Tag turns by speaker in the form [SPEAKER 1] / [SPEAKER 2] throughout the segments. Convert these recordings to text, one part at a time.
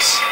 [SPEAKER 1] place.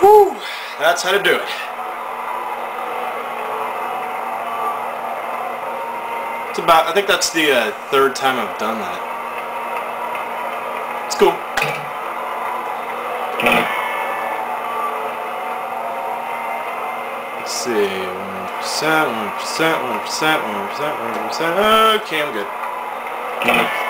[SPEAKER 1] Whew, that's how to do it. It's about, I think that's the uh, third time I've done that. It's cool. Let's see, 1%, 1%, 1%, 1%, 1%, 1%, okay, I'm good.